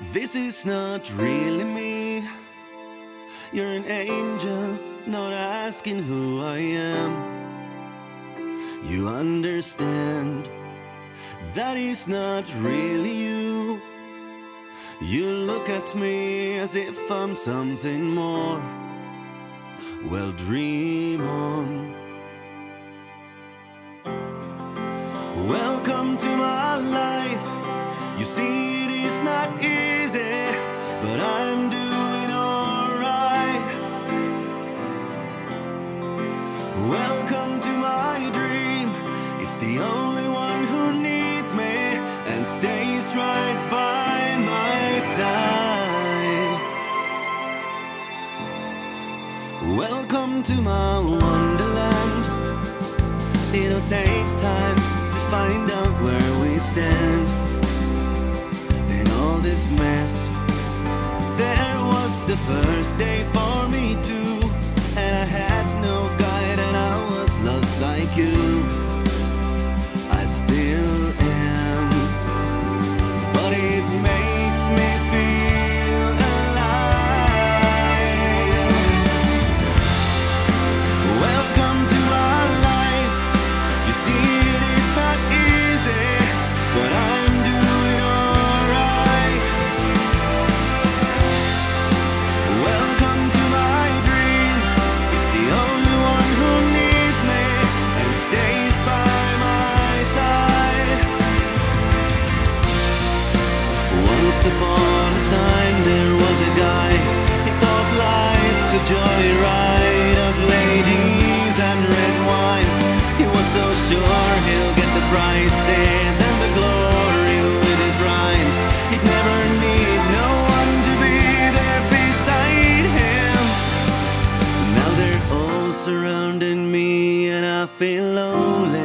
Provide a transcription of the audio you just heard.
This is not really me. You're an angel, not asking who I am. You understand that is not really you. You look at me as if I'm something more. Well, dream on. Welcome to my life. You see, it is not easy, but I'm doing alright. Welcome to my dream. It's the only one who needs me and stays right by my side. Welcome to my wonderland. It'll take time to find out where we stand. This mess, there was the first day for me too. And I had no guide and I was lost like you. Feel lonely.